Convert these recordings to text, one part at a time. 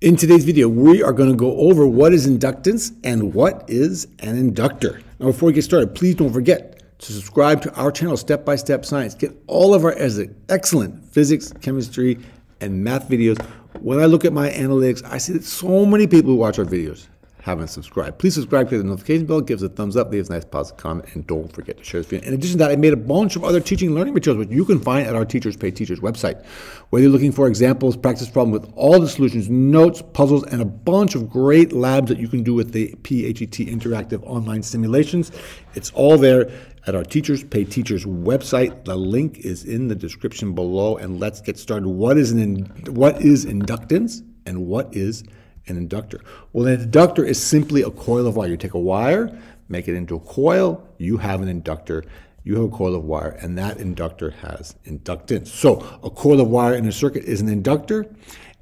In today's video, we are going to go over what is inductance and what is an inductor. Now, before we get started, please don't forget to subscribe to our channel, Step by Step Science. Get all of our excellent physics, chemistry, and math videos. When I look at my analytics, I see that so many people who watch our videos haven't subscribed. Please subscribe, click the notification bell, give us a thumbs up, leave us a nice positive comment, and don't forget to share this video. In addition to that, I made a bunch of other teaching and learning materials which you can find at our Teachers Pay Teachers website. Whether you're looking for examples, practice problems with all the solutions, notes, puzzles, and a bunch of great labs that you can do with the PHET interactive online simulations, it's all there at our Teachers Pay Teachers website. The link is in the description below, and let's get started. What is an what is inductance and what is an inductor? Well, an inductor is simply a coil of wire. You take a wire, make it into a coil, you have an inductor. You have a coil of wire, and that inductor has inductance. So, a coil of wire in a circuit is an inductor,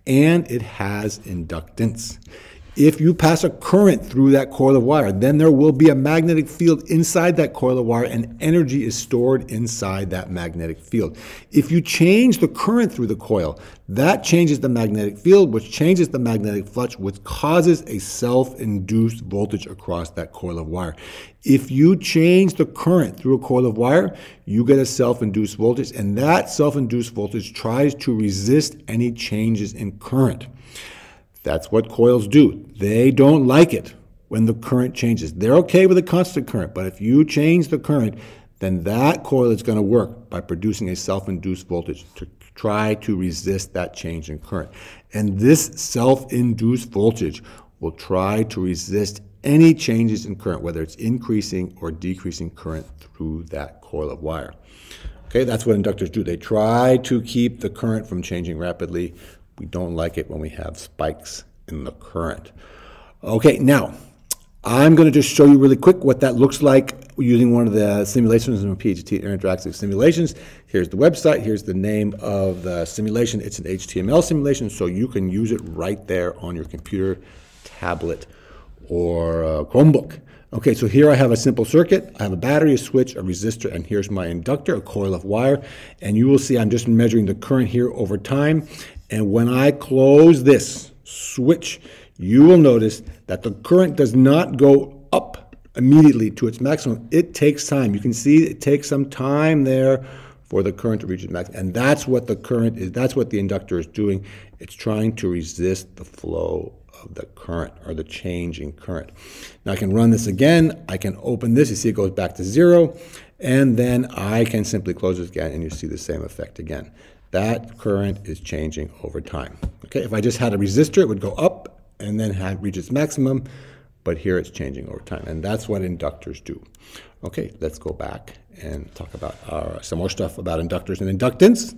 and it has inductance. If you pass a current through that coil of wire, then there will be a magnetic field inside that coil of wire and energy is stored inside that magnetic field. If you change the current through the coil, that changes the magnetic field, which changes the magnetic flux, which causes a self-induced voltage across that coil of wire. If you change the current through a coil of wire, you get a self-induced voltage, and that self-induced voltage tries to resist any changes in current. That's what coils do. They don't like it when the current changes. They're okay with a constant current, but if you change the current, then that coil is going to work by producing a self-induced voltage to try to resist that change in current. And this self-induced voltage will try to resist any changes in current, whether it's increasing or decreasing current through that coil of wire. Okay, that's what inductors do. They try to keep the current from changing rapidly we don't like it when we have spikes in the current. Okay, now I'm going to just show you really quick what that looks like using one of the simulations in PHET Interactive Simulations. Here's the website. Here's the name of the simulation. It's an HTML simulation, so you can use it right there on your computer, tablet, or uh, Chromebook. Okay, so here I have a simple circuit. I have a battery, a switch, a resistor, and here's my inductor, a coil of wire. And you will see I'm just measuring the current here over time. And when I close this switch, you will notice that the current does not go up immediately to its maximum. It takes time. You can see it takes some time there for the current to reach its max. And that's what the current is, that's what the inductor is doing. It's trying to resist the flow of the current or the change in current. Now I can run this again. I can open this. You see it goes back to zero. And then I can simply close this again and you see the same effect again that current is changing over time. Okay, if I just had a resistor, it would go up and then reach its maximum, but here it's changing over time, and that's what inductors do. Okay, let's go back and talk about our, some more stuff about inductors and inductance.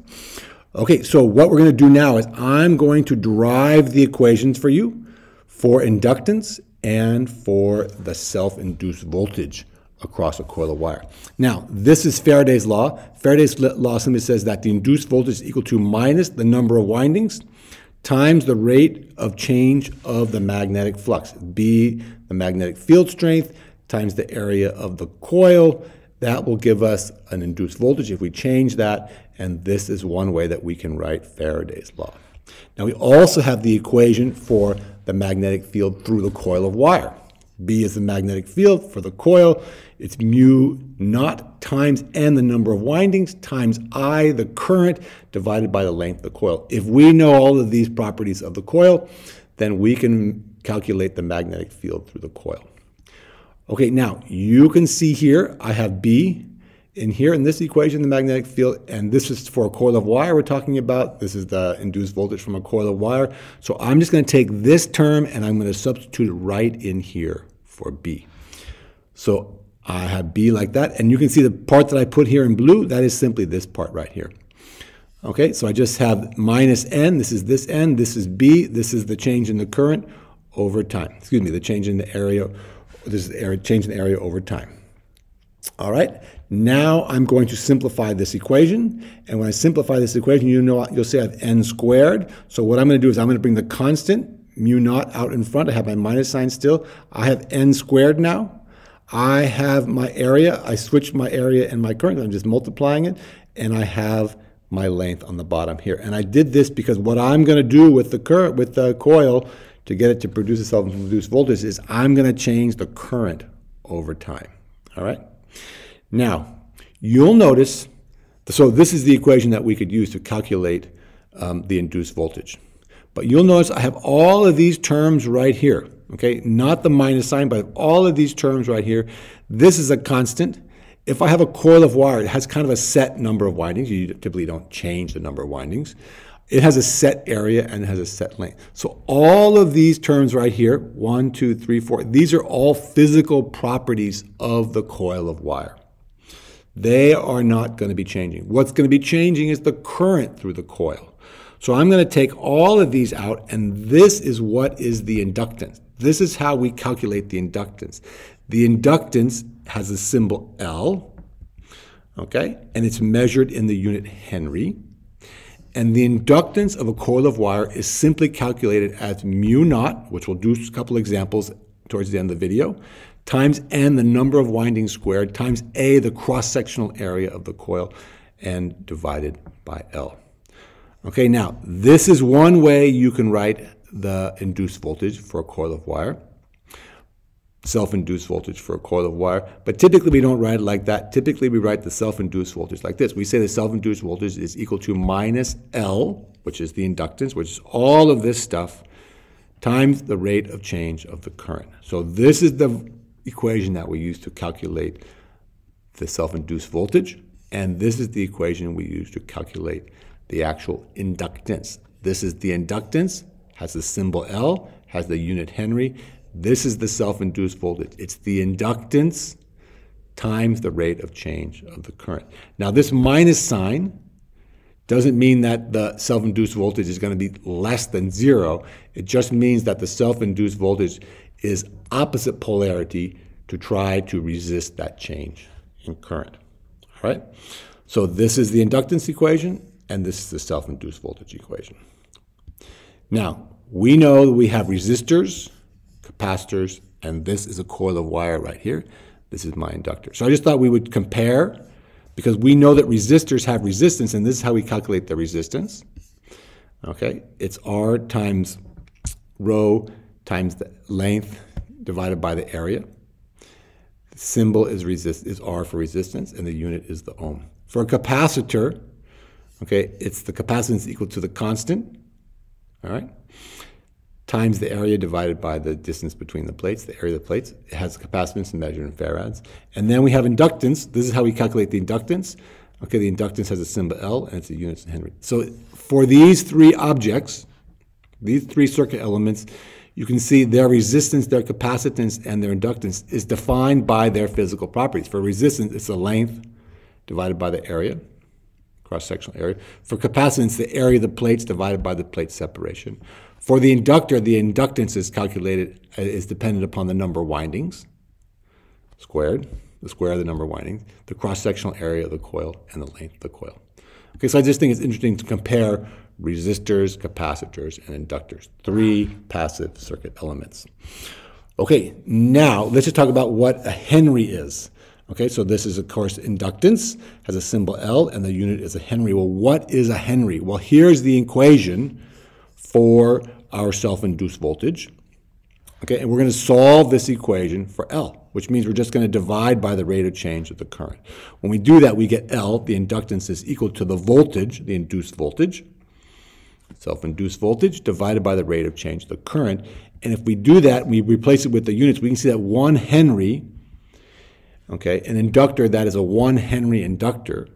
Okay, so what we're going to do now is I'm going to derive the equations for you for inductance and for the self-induced voltage across a coil of wire. Now, this is Faraday's law. Faraday's law simply says that the induced voltage is equal to minus the number of windings times the rate of change of the magnetic flux. B, the magnetic field strength, times the area of the coil. That will give us an induced voltage if we change that, and this is one way that we can write Faraday's law. Now, we also have the equation for the magnetic field through the coil of wire. B is the magnetic field for the coil. It's mu naught times n, the number of windings, times I, the current, divided by the length of the coil. If we know all of these properties of the coil, then we can calculate the magnetic field through the coil. Okay, now you can see here I have B in here in this equation, the magnetic field, and this is for a coil of wire we're talking about. This is the induced voltage from a coil of wire. So I'm just going to take this term and I'm going to substitute it right in here for B. So I have B like that. And you can see the part that I put here in blue, that is simply this part right here. Okay, so I just have minus N. This is this N. This is B. This is the change in the current over time. Excuse me, the change in the area. This is the area, change in the area over time. All right, now I'm going to simplify this equation. And when I simplify this equation, you know, you'll see I have n squared. So what I'm going to do is I'm going to bring the constant mu naught out in front. I have my minus sign still. I have n squared now. I have my area, I switched my area and my current, I'm just multiplying it, and I have my length on the bottom here. And I did this because what I'm going to do with the current with the coil to get it to produce a self-induced voltage is I'm going to change the current over time. All right. Now you'll notice. So this is the equation that we could use to calculate um, the induced voltage. But you'll notice I have all of these terms right here. Okay, not the minus sign, but all of these terms right here. This is a constant. If I have a coil of wire, it has kind of a set number of windings. You typically don't change the number of windings. It has a set area and it has a set length. So all of these terms right here, one, two, three, four, these are all physical properties of the coil of wire. They are not going to be changing. What's going to be changing is the current through the coil. So I'm going to take all of these out, and this is what is the inductance. This is how we calculate the inductance. The inductance has a symbol L, okay, and it's measured in the unit Henry. And the inductance of a coil of wire is simply calculated as mu naught, which we'll do a couple examples towards the end of the video, times n, the number of windings squared, times a, the cross-sectional area of the coil, and divided by L. Okay, now, this is one way you can write the induced voltage for a coil of wire self-induced voltage for a coil of wire. But typically we don't write it like that. Typically we write the self-induced voltage like this. We say the self-induced voltage is equal to minus L, which is the inductance, which is all of this stuff, times the rate of change of the current. So this is the equation that we use to calculate the self-induced voltage, and this is the equation we use to calculate the actual inductance. This is the inductance, has the symbol L, has the unit Henry, this is the self-induced voltage. It's the inductance times the rate of change of the current. Now this minus sign doesn't mean that the self-induced voltage is going to be less than zero. It just means that the self-induced voltage is opposite polarity to try to resist that change in current. All right? So this is the inductance equation, and this is the self-induced voltage equation. Now, we know that we have resistors, capacitors, and this is a coil of wire right here. This is my inductor. So I just thought we would compare because we know that resistors have resistance, and this is how we calculate the resistance. Okay, it's R times rho times the length divided by the area. The symbol is resist is R for resistance, and the unit is the ohm. For a capacitor, okay, it's the capacitance equal to the constant. All right times the area divided by the distance between the plates, the area of the plates. It has capacitance measured in farads. And then we have inductance. This is how we calculate the inductance. Okay, the inductance has a symbol L and it's a units in Henry. So for these three objects, these three circuit elements, you can see their resistance, their capacitance, and their inductance is defined by their physical properties. For resistance, it's the length divided by the area, cross-sectional area. For capacitance, the area of the plates divided by the plate separation. For the inductor, the inductance is calculated, uh, is dependent upon the number of windings squared, the square of the number of windings, the cross-sectional area of the coil, and the length of the coil. Okay, so I just think it's interesting to compare resistors, capacitors, and inductors, three passive circuit elements. Okay, now let's just talk about what a Henry is. Okay, so this is, of course, inductance, has a symbol L, and the unit is a Henry. Well, what is a Henry? Well, here's the equation for our self-induced voltage. Okay, and we're going to solve this equation for L, which means we're just going to divide by the rate of change of the current. When we do that, we get L, the inductance is equal to the voltage, the induced voltage, self-induced voltage, divided by the rate of change of the current. And if we do that, we replace it with the units, we can see that 1 Henry, okay, an inductor that is a 1 Henry inductor,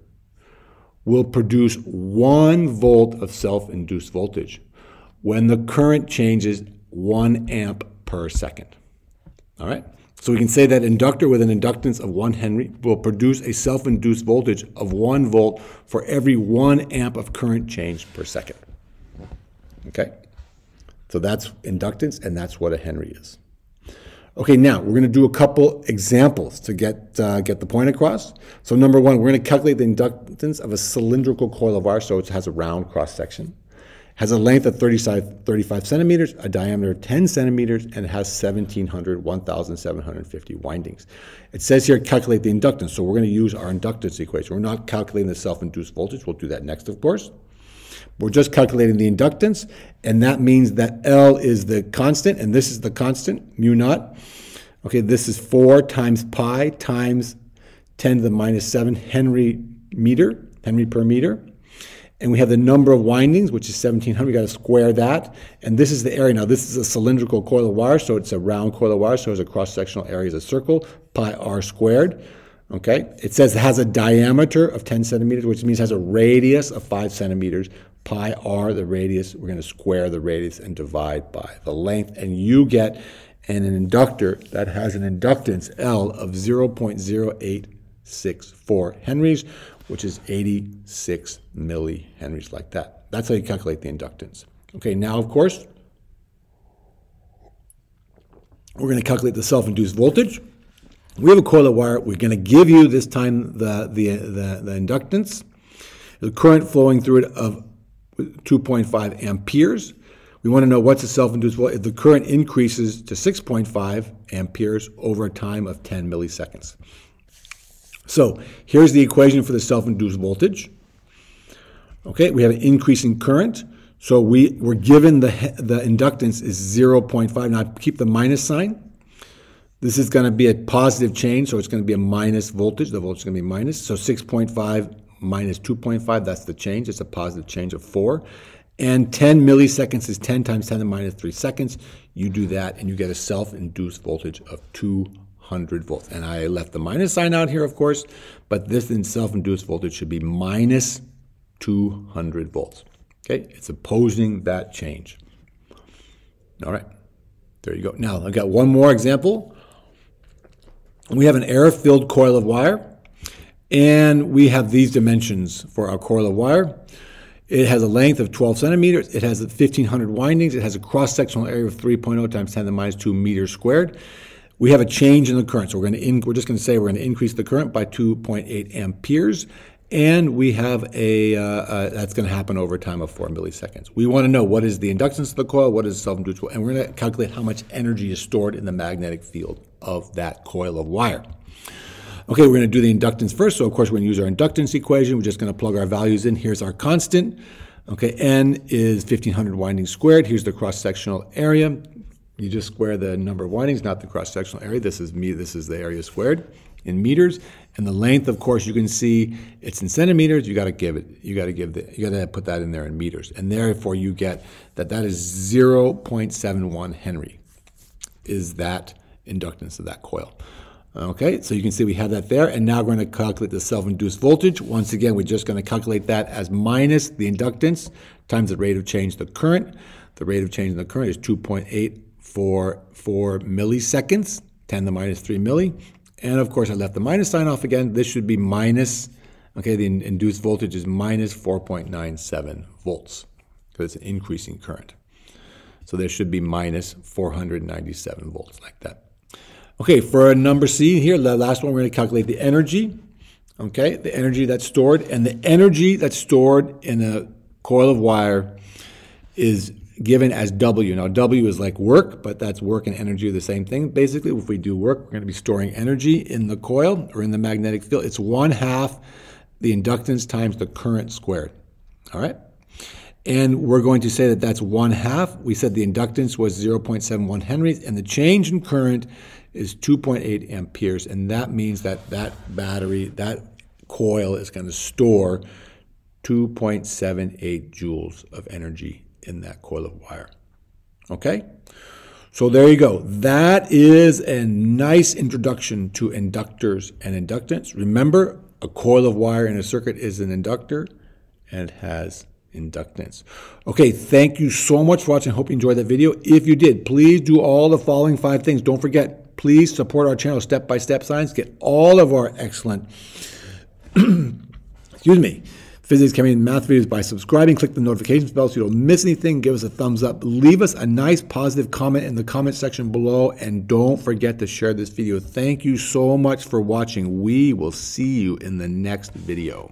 will produce 1 volt of self-induced voltage when the current changes one amp per second. All right? So we can say that inductor with an inductance of one Henry will produce a self-induced voltage of one volt for every one amp of current change per second. Okay? So that's inductance, and that's what a Henry is. Okay, now we're going to do a couple examples to get uh, get the point across. So number one, we're going to calculate the inductance of a cylindrical coil of wire, so it has a round cross section. has a length of 35, 35 centimeters, a diameter of 10 centimeters, and it has 1,700, 1,750 windings. It says here calculate the inductance, so we're going to use our inductance equation. We're not calculating the self-induced voltage. We'll do that next, of course. We're just calculating the inductance, and that means that L is the constant, and this is the constant, mu naught. Okay, this is 4 times pi times 10 to the minus 7 Henry meter, Henry per meter. And we have the number of windings, which is 1700. we got to square that. And this is the area. Now, this is a cylindrical coil of wire, so it's a round coil of wire, so it's a cross-sectional area is a circle, pi r squared. Okay? It says it has a diameter of 10 centimeters, which means it has a radius of 5 centimeters. Pi r, the radius, we're going to square the radius and divide by the length. And you get an inductor that has an inductance L of 0.0864 henries, which is 86 millihenries, like that. That's how you calculate the inductance. Okay, now, of course, we're going to calculate the self-induced voltage. We have a coil of wire. We're going to give you this time the, the, the, the inductance, the current flowing through it of 2.5 amperes. We want to know what's the self-induced voltage. If the current increases to 6.5 amperes over a time of 10 milliseconds. So here's the equation for the self-induced voltage. Okay, we have an increasing current. So we, we're given the, the inductance is 0.5. Now keep the minus sign. This is going to be a positive change, so it's going to be a minus voltage. The voltage is going to be minus. So 6.5 minus 2.5, that's the change. It's a positive change of 4. And 10 milliseconds is 10 times 10 to the minus 3 seconds. You do that, and you get a self-induced voltage of 200 volts. And I left the minus sign out here, of course, but this in self-induced voltage should be minus 200 volts. Okay, it's opposing that change. All right, there you go. Now, I've got one more example. We have an air-filled coil of wire, and we have these dimensions for our coil of wire. It has a length of 12 centimeters. It has 1,500 windings. It has a cross-sectional area of 3.0 times 10 to the minus 2 meters squared we have a change in the current. So we're going to in, we're just going to say we're going to increase the current by 2.8 amperes, and we have a uh, uh, that's going to happen over a time of four milliseconds. We want to know what is the inductance of the coil, what is self-induced, and we're going to calculate how much energy is stored in the magnetic field of that coil of wire. Okay, we're going to do the inductance first. So of course we're going to use our inductance equation. We're just going to plug our values in. Here's our constant. Okay, N is 1500 windings squared. Here's the cross-sectional area. You just square the number of windings, not the cross-sectional area. This is me. This is the area squared in meters, and the length, of course, you can see it's in centimeters. You got to give it. You got to give the. You got to put that in there in meters, and therefore you get that that is 0.71 Henry. Is that inductance of that coil? Okay, so you can see we have that there, and now we're going to calculate the self-induced voltage. Once again, we're just going to calculate that as minus the inductance times the rate of change of the current. The rate of change in the current is 2.844 milliseconds, 10 to the minus 3 milli. And of course, I left the minus sign off again. This should be minus, okay, the induced voltage is minus 4.97 volts because it's an increasing current. So there should be minus 497 volts like that. Okay, for a number C here, the last one, we're going to calculate the energy. Okay, the energy that's stored. And the energy that's stored in a coil of wire is given as W. Now, W is like work, but that's work and energy are the same thing. Basically, if we do work, we're going to be storing energy in the coil or in the magnetic field. It's one half the inductance times the current squared. All right? And we're going to say that that's one half. We said the inductance was 0.71 henries, and the change in current is 2.8 amperes. And that means that that battery, that coil is going to store 2.78 joules of energy in that coil of wire. Okay? So there you go. That is a nice introduction to inductors and inductance. Remember, a coil of wire in a circuit is an inductor and it has inductance. Okay, thank you so much for watching. Hope you enjoyed that video. If you did, please do all the following five things. Don't forget, please support our channel step-by-step -step science. Get all of our excellent, excuse me, physics, chemistry, and math videos by subscribing. Click the notifications bell so you don't miss anything. Give us a thumbs up. Leave us a nice positive comment in the comment section below. And don't forget to share this video. Thank you so much for watching. We will see you in the next video.